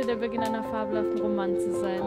der Beginn einer fabelhaften Romanze sein.